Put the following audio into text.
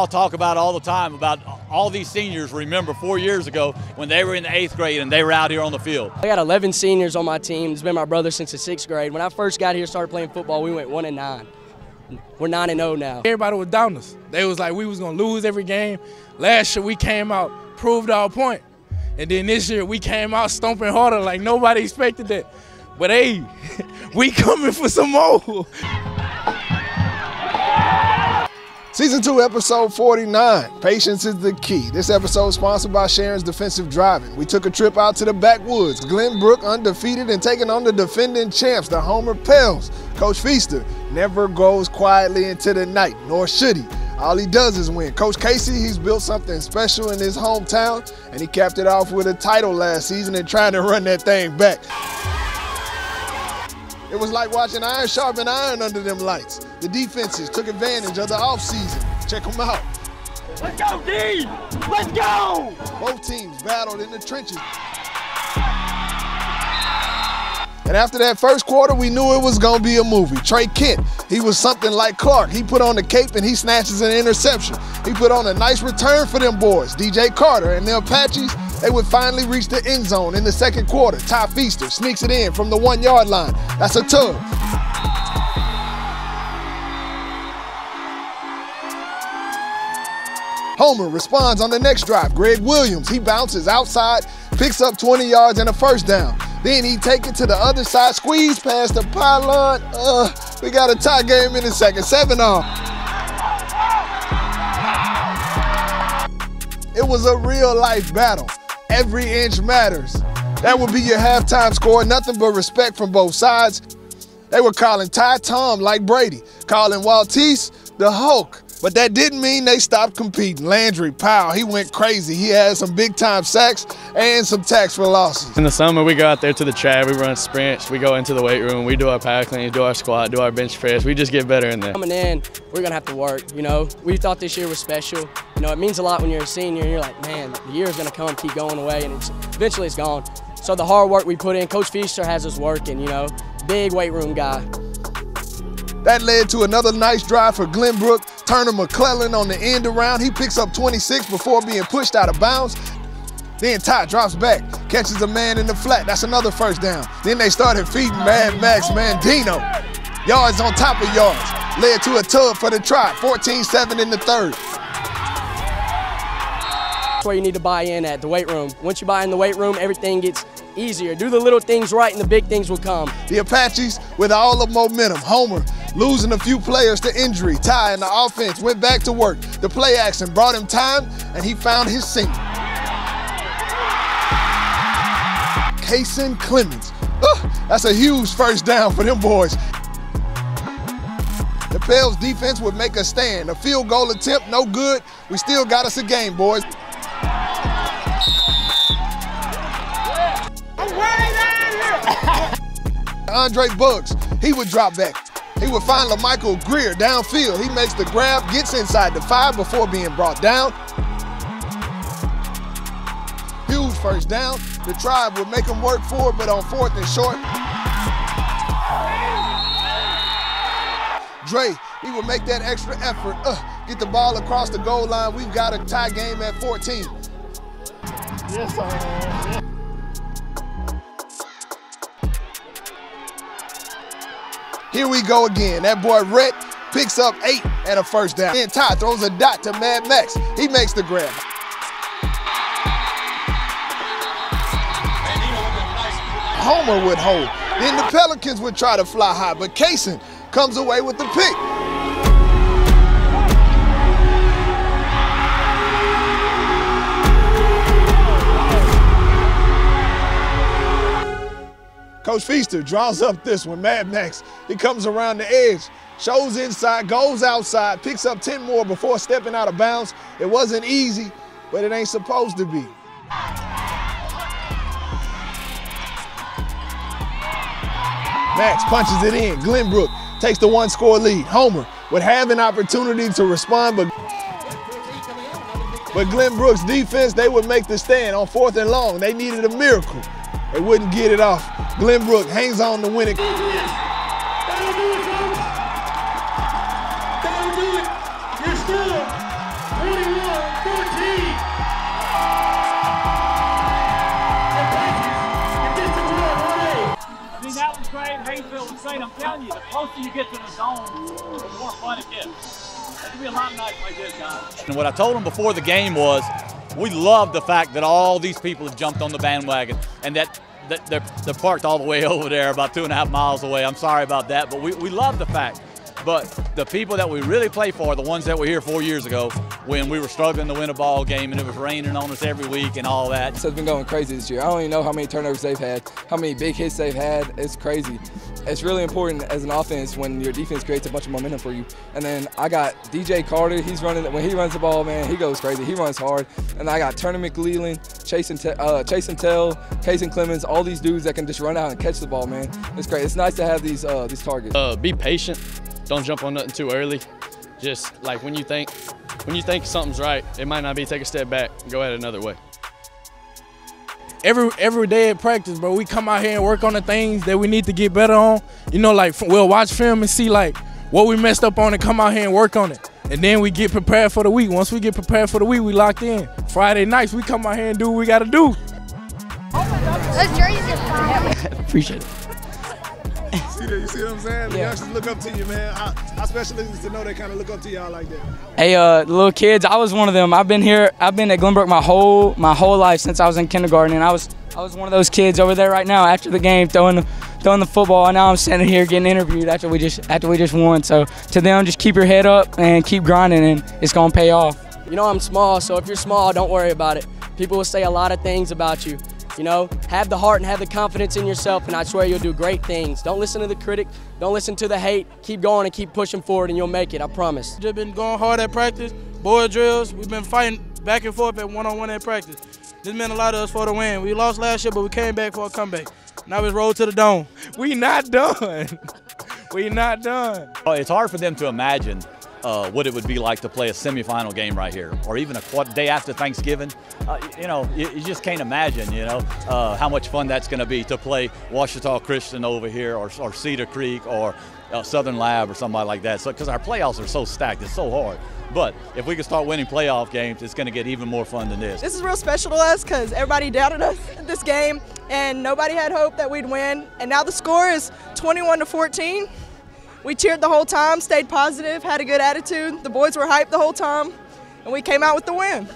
I'll talk about all the time about all these seniors remember four years ago when they were in the eighth grade and they were out here on the field. I got 11 seniors on my team. It's been my brother since the sixth grade. When I first got here, started playing football, we went one and nine. We're nine and zero now. Everybody was down us. They was like we was gonna lose every game. Last year we came out, proved our point, and then this year we came out stomping harder like nobody expected that. But hey, we coming for some more. Season 2, episode 49. Patience is the key. This episode is sponsored by Sharon's Defensive Driving. We took a trip out to the backwoods. Glenbrook undefeated and taking on the defending champs, the Homer Pels. Coach Feaster never goes quietly into the night, nor should he. All he does is win. Coach Casey, he's built something special in his hometown, and he capped it off with a title last season and trying to run that thing back. It was like watching iron sharpen iron under them lights. The defenses took advantage of the offseason. Check them out. Let's go, D! Let's go! Both teams battled in the trenches. And after that first quarter, we knew it was going to be a movie. Trey Kent, he was something like Clark. He put on the cape and he snatches an interception. He put on a nice return for them boys. DJ Carter and the Apaches, they would finally reach the end zone in the second quarter. Ty Feaster sneaks it in from the one yard line. That's a tug. Homer responds on the next drive. Greg Williams, he bounces outside, picks up 20 yards and a first down. Then he take it to the other side, squeeze past the pylon. Uh, we got a tie game in the second. Seven on. It was a real life battle. Every inch matters. That would be your halftime score. Nothing but respect from both sides. They were calling Ty Tom like Brady, calling Waltese the Hulk. But that didn't mean they stopped competing. Landry Powell, he went crazy. He had some big time sacks and some tax for losses. In the summer, we go out there to the track, we run sprints, we go into the weight room, we do our power cleans, do our squat, do our bench press. We just get better in there. Coming in, we're gonna have to work. You know, we thought this year was special. You know, it means a lot when you're a senior and you're like, man, the year is gonna come, keep going away, and it's eventually it's gone. So the hard work we put in, Coach Feaster has us working. You know, big weight room guy. That led to another nice drive for Glenbrook. Turner McClellan on the end around. He picks up 26 before being pushed out of bounds. Then Ty drops back, catches a man in the flat. That's another first down. Then they started feeding Mad Max Mandino. Yards on top of yards. Led to a tub for the try. 14-7 in the third. That's where you need to buy in at, the weight room. Once you buy in the weight room, everything gets easier. Do the little things right and the big things will come. The Apaches with all the momentum. Homer losing a few players to injury. Ty and the offense went back to work. The play action brought him time, and he found his single. Kason Clemens. Uh, that's a huge first down for them boys. The Pels defense would make a stand. A field goal attempt, no good. We still got us a game, boys. Andre Bugs, he would drop back. He would find LaMichael Greer downfield. He makes the grab, gets inside the five before being brought down. Huge first down. The tribe would make him work for it, but on fourth and short. Dre, he would make that extra effort, uh, get the ball across the goal line. We've got a tie game at 14. Yes, sir. Here we go again. That boy Rhett picks up eight and a first down. Then Ty throws a dot to Mad Max. He makes the grab. Homer would hold. Then the Pelicans would try to fly high, but Kason comes away with the pick. Coach Feaster draws up this one, Mad Max. He comes around the edge, shows inside, goes outside, picks up 10 more before stepping out of bounds. It wasn't easy, but it ain't supposed to be. Max punches it in. Glenbrook takes the one score lead. Homer would have an opportunity to respond, but but Glenbrook's defense, they would make the stand on fourth and long. They needed a miracle. They wouldn't get it off. Glenbrook hangs on to win it. Hayfield was great, saying, I'm telling you, the closer you get to the zone, the more fun it gets. It could be a lot of night like this, guys. And what I told them before the game was, we love the fact that all these people have jumped on the bandwagon and that they're, they're parked all the way over there, about two and a half miles away. I'm sorry about that, but we, we love the fact but the people that we really play for are the ones that were here four years ago when we were struggling to win a ball game and it was raining on us every week and all that. So it's been going crazy this year. I don't even know how many turnovers they've had, how many big hits they've had. It's crazy. It's really important as an offense when your defense creates a bunch of momentum for you. And then I got DJ Carter. He's running when he runs the ball, man. He goes crazy. He runs hard. And I got Turner McLeland, Chase and uh, Chase and Tell, Kason Clemens. All these dudes that can just run out and catch the ball, man. It's great. It's nice to have these uh, these targets. Uh, be patient don't jump on nothing too early. Just like when you think when you think something's right, it might not be. Take a step back, go at another way. Every every day at practice, bro, we come out here and work on the things that we need to get better on. You know, like we'll watch film and see like what we messed up on and come out here and work on it. And then we get prepared for the week. Once we get prepared for the week, we locked in. Friday nights, we come out here and do what we gotta do. Those jerseys are fire. Appreciate it see that? You see what I'm saying? The yeah. youngsters look up to you, man. How, how special is it to know they kind of look up to y'all like that? Hey, uh, little kids, I was one of them. I've been here. I've been at Glenbrook my whole my whole life since I was in kindergarten, and I was I was one of those kids over there right now after the game throwing the, throwing the football, and now I'm standing here getting interviewed after we just after we just won. So to them, just keep your head up and keep grinding, and it's gonna pay off. You know I'm small, so if you're small, don't worry about it. People will say a lot of things about you. You know, have the heart and have the confidence in yourself, and I swear you'll do great things. Don't listen to the critic. Don't listen to the hate. Keep going and keep pushing forward, and you'll make it. I promise. Just been going hard at practice, boy drills. We've been fighting back and forth at one-on-one at practice. This meant a lot to us for the win. We lost last year, but we came back for a comeback. Now it's roll to the dome. We not done. we not done. Oh, it's hard for them to imagine uh, what it would be like to play a semifinal game right here, or even a day after Thanksgiving. Uh, you know, you, you, just can't imagine, you know, uh, how much fun that's going to be to play Ouachita Christian over here, or, or Cedar Creek, or uh, Southern Lab, or somebody like that. So, because our playoffs are so stacked, it's so hard. But if we can start winning playoff games, it's going to get even more fun than this. This is real special to us because everybody doubted us this game, and nobody had hope that we'd win. And now the score is 21 to 14. We cheered the whole time, stayed positive, had a good attitude. The boys were hyped the whole time, and we came out with the win.